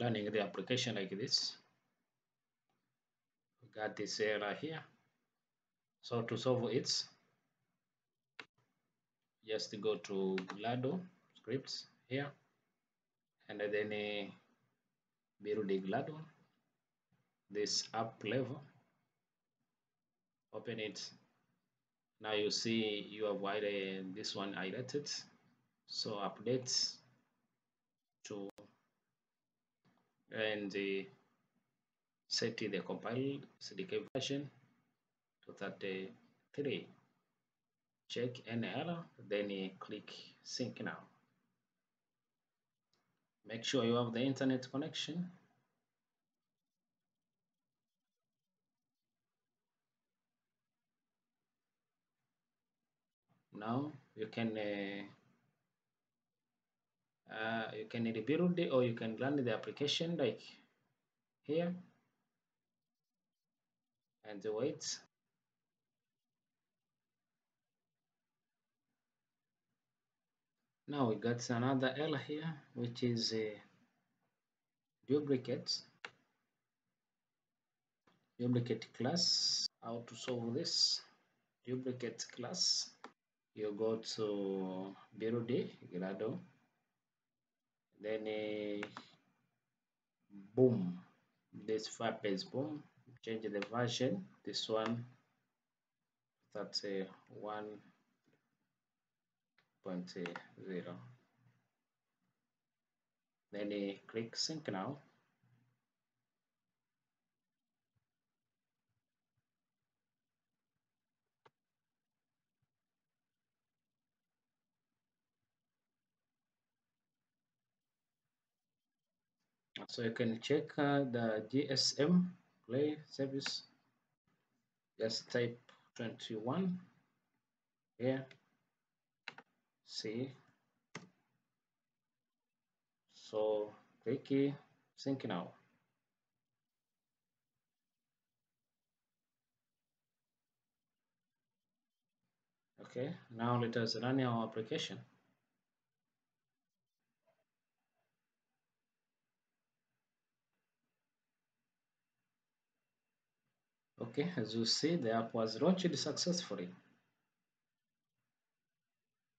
running the application like this. We got this error here. So to solve it, just go to Gradle scripts here and then uh, build the Gradle, this up level, open it. Now you see you have uh, this one highlighted. So update to and set the compiled SDK version to 33 check any error then click sync now. Make sure you have the internet connection. Now you can uh, uh, you can rebuild it or you can run the application like here. And wait now we got another L here which is a duplicate duplicate class. How to solve this? Duplicate class. You go to build Gradle then uh, boom. This Firebase BoM. Change the version. This one that's a 1.0 then uh, click sync now so you can check uh, the GSM play service. Just type 21 here. See so click sync now. Okay now let us run our application Okay, as you see, the app was launched successfully.